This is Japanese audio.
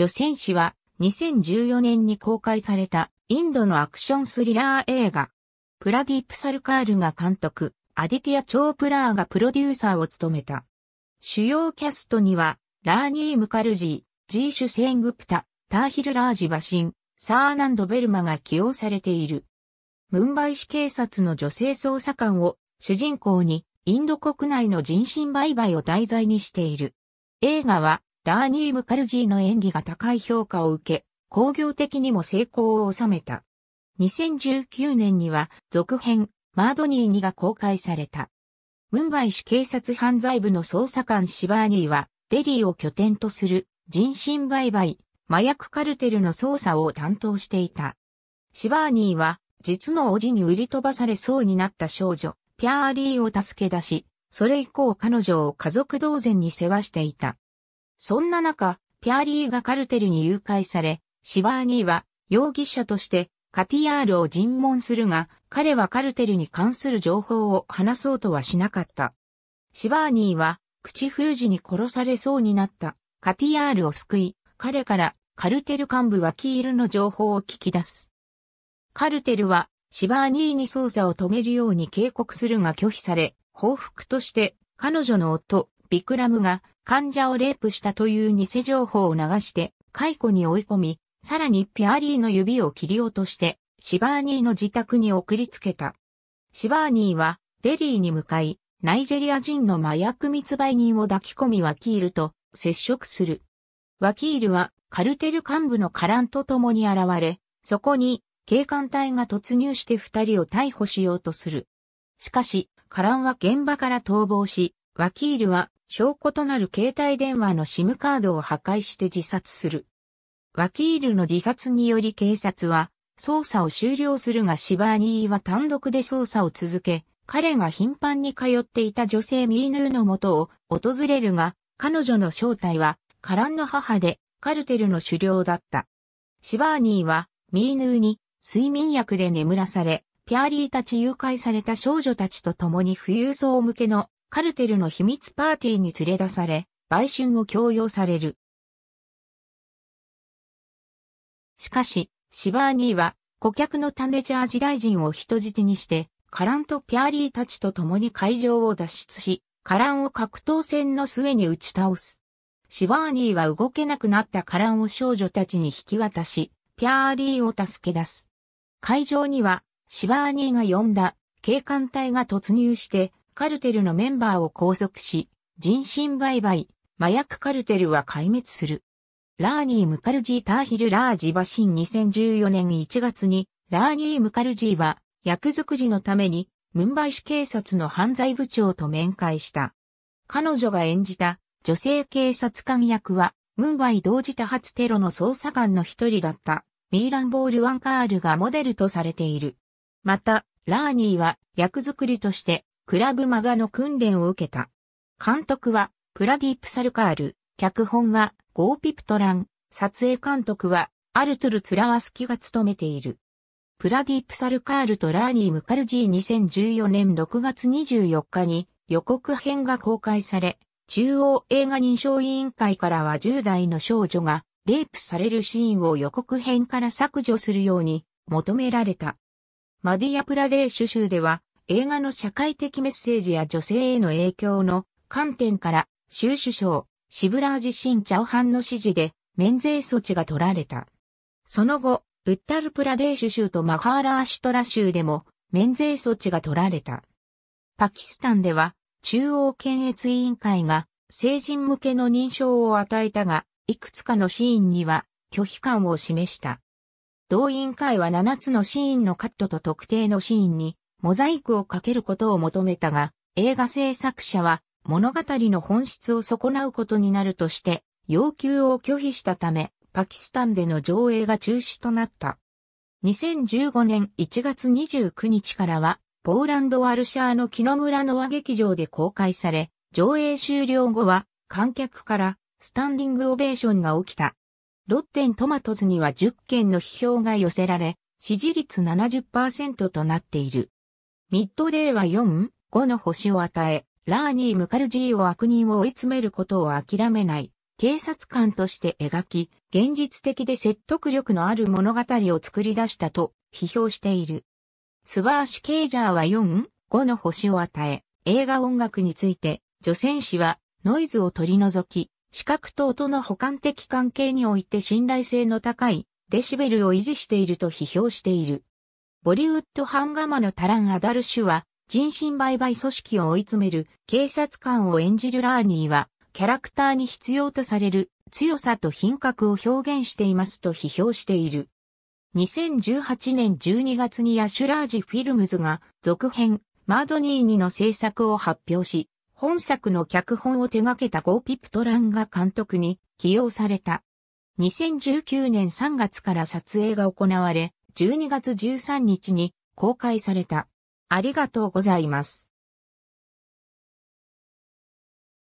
女戦士は2014年に公開されたインドのアクションスリラー映画。プラディープ・サルカールが監督、アディティア・チョープラーがプロデューサーを務めた。主要キャストには、ラーニー・ムカルジー、ジーシュ・セングプタ、ターヒル・ラージ・バシン、サーナンド・ベルマが起用されている。ムンバイ市警察の女性捜査官を主人公にインド国内の人身売買を題材にしている。映画はラーニー・ムカルジーの演技が高い評価を受け、工業的にも成功を収めた。2019年には続編マードニー2が公開された。ムンバイ市警察犯罪部の捜査官シバーニーはデリーを拠点とする人身売買、麻薬カルテルの捜査を担当していた。シバーニーは実の叔父に売り飛ばされそうになった少女、ピャーリーを助け出し、それ以降彼女を家族同然に世話していた。そんな中、ピャーリーがカルテルに誘拐され、シバーニーは容疑者としてカティヤールを尋問するが、彼はカルテルに関する情報を話そうとはしなかった。シバーニーは口封じに殺されそうになったカティヤールを救い、彼からカルテル幹部ワキールの情報を聞き出す。カルテルはシバーニーに捜査を止めるように警告するが拒否され、報復として彼女の夫、ビクラムが患者をレイプしたという偽情報を流して解雇に追い込み、さらにピアリーの指を切り落としてシバーニーの自宅に送りつけた。シバーニーはデリーに向かい、ナイジェリア人の麻薬密売人を抱き込みワキールと接触する。ワキールはカルテル幹部のカランと共に現れ、そこに警官隊が突入して二人を逮捕しようとする。しかし、カランは現場から逃亡し、ワキールは証拠となる携帯電話の SIM カードを破壊して自殺する。ワキールの自殺により警察は捜査を終了するがシバーニーは単独で捜査を続け、彼が頻繁に通っていた女性ミーヌーの元を訪れるが、彼女の正体はカランの母でカルテルの狩猟だった。シバーニーはミーヌーに睡眠薬で眠らされ、ピャーリーたち誘拐された少女たちと共に富裕層向けのカルテルの秘密パーティーに連れ出され、売春を強要される。しかし、シバーニーは、顧客のタネジャージ大臣を人質にして、カランとピャーリーたちと共に会場を脱出し、カランを格闘戦の末に打ち倒す。シバーニーは動けなくなったカランを少女たちに引き渡し、ピャーリーを助け出す。会場には、シバーニーが呼んだ警官隊が突入してカルテルのメンバーを拘束し、人身売買、麻薬カルテルは壊滅する。ラーニー・ムカルジー・ターヒル・ラージ・バシン2014年1月に、ラーニー・ムカルジーは、役作りのために、ムンバイ市警察の犯罪部長と面会した。彼女が演じた女性警察官役は、ムンバイ同時多発テロの捜査官の一人だった、ミーランボール・ワンカールがモデルとされている。また、ラーニーは役作りとしてクラブマガの訓練を受けた。監督は、プラディープ・サルカール、脚本は、ゴーピプトラン、撮影監督は、アルトゥル・ツラワスキが務めている。プラディープ・サルカールとラーニー・ムカルジー2014年6月24日に予告編が公開され、中央映画認証委員会からは10代の少女がレイプされるシーンを予告編から削除するように求められた。マディアプラデーシュ州では映画の社会的メッセージや女性への影響の観点から、州首相、シブラージ・シン・チャウハンの指示で免税措置が取られた。その後、ウッタルプラデーシュ州とマハーラーシュトラ州でも免税措置が取られた。パキスタンでは中央検閲委員会が成人向けの認証を与えたが、いくつかのシーンには拒否感を示した。同委員会は7つのシーンのカットと特定のシーンにモザイクをかけることを求めたが、映画制作者は物語の本質を損なうことになるとして、要求を拒否したため、パキスタンでの上映が中止となった。2015年1月29日からは、ポーランドワルシャーの木の村の和劇場で公開され、上映終了後は観客からスタンディングオベーションが起きた。ロッテントマトズには10件の批評が寄せられ、支持率70%となっている。ミッドデーは4、5の星を与え、ラーニー・ムカルジーを悪人を追い詰めることを諦めない。警察官として描き、現実的で説得力のある物語を作り出したと批評している。スバーシュ・ケイジャーは4、5の星を与え、映画音楽について、女戦士はノイズを取り除き、視覚と音の補完的関係において信頼性の高いデシベルを維持していると批評している。ボリウッドハンガマのタラン・アダルシュは人身売買組織を追い詰める警察官を演じるラーニーはキャラクターに必要とされる強さと品格を表現していますと批評している。2018年12月にヤシュラージフィルムズが続編マードニーニの制作を発表し、本作の脚本を手掛けたゴーピプトランが監督に起用された。2019年3月から撮影が行われ、12月13日に公開された。ありがとうございます。